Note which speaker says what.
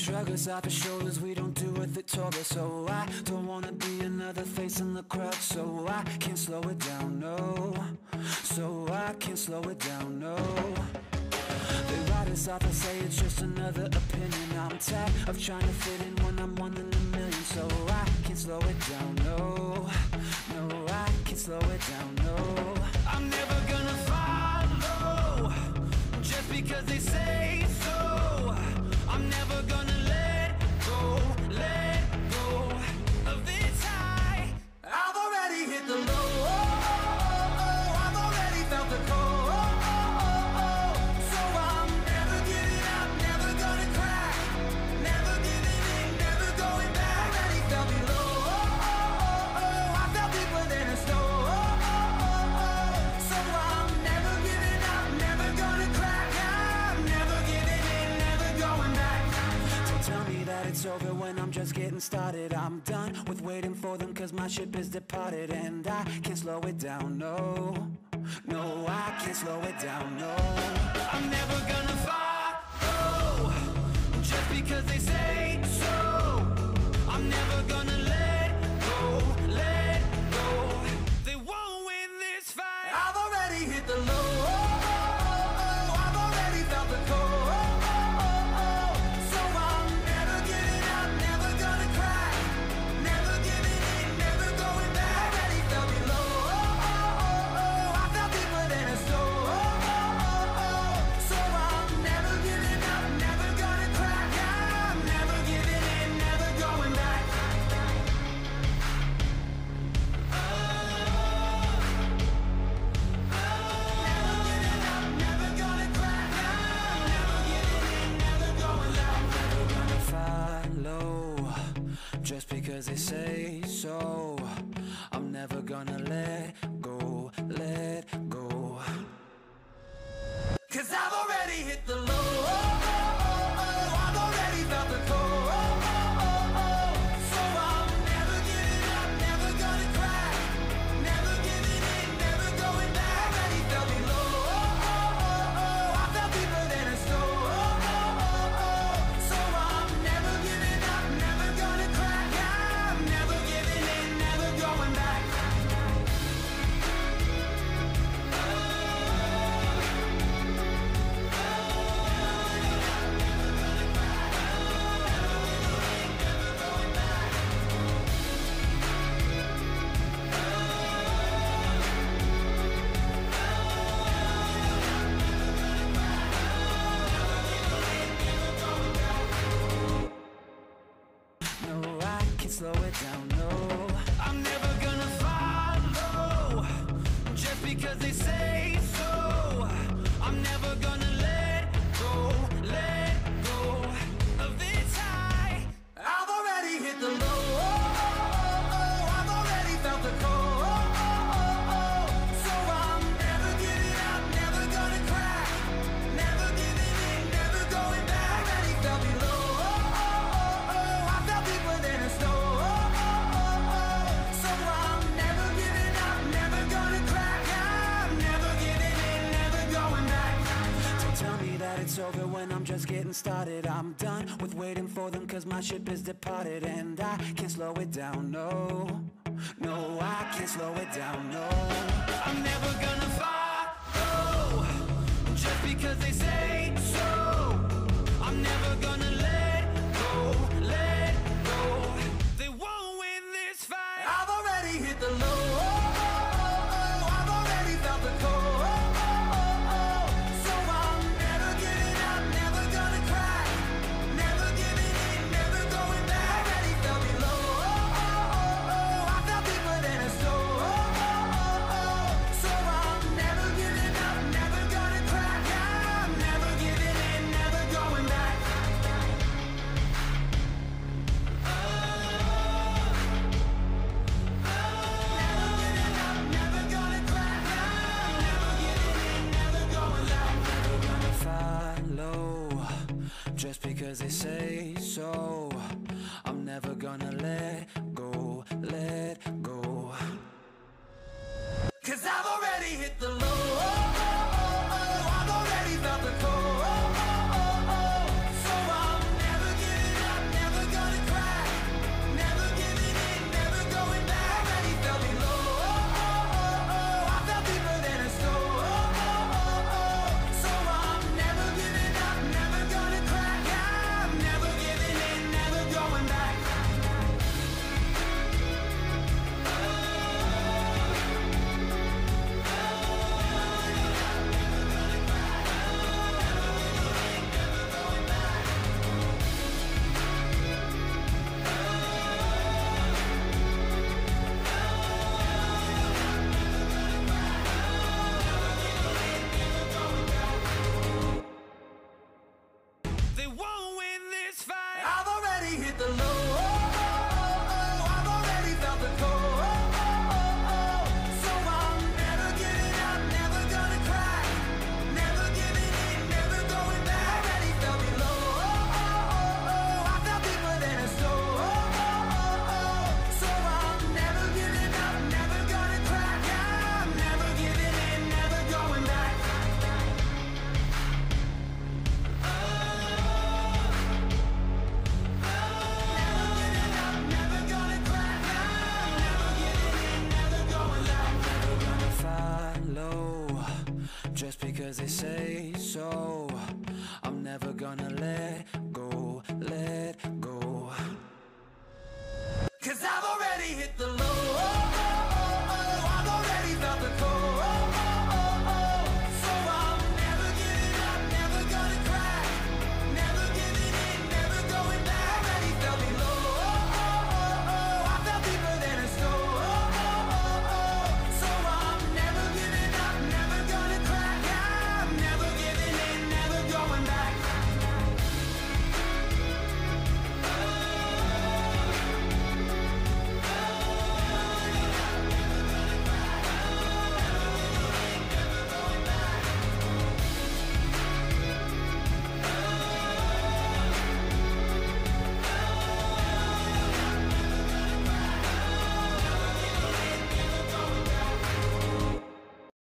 Speaker 1: Shrug us off the shoulders, we don't do what they told us. So I don't wanna be another face in the crowd. So I can't slow it down, no. So I can't slow it down, no. They write us off and say it's just another opinion. I'm tired of trying to fit in when I'm one in a million. So I can't slow it down, no. No, I can't slow it down, no. I'm never gonna follow just because they say that it's over when I'm just getting started. I'm done with waiting for them cause my ship is departed and I can't slow it down, no. No, I can't slow it down, no. I'm never gonna follow just because they say just because they say so. I'm never gonna let go, let go. Cause I've already hit the because they say it's over when I'm just getting started. I'm done with waiting for them cause my ship is departed and I can't slow it down, no. No, I can't slow it down, no. I'm never gonna follow just because they say so. I'm never gonna let go, let go. They won't win this fight. I've already hit the low. I've already felt the cold. never gonna let go, let go. Cause I've already hit the